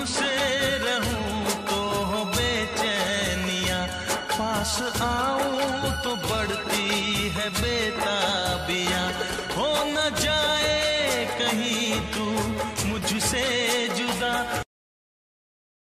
तुमसे रहूँ तो हो बेचैनिया। पास आऊँ तो बढ़ती है बेताबिया। हो न जाए कहीं तू मुझसे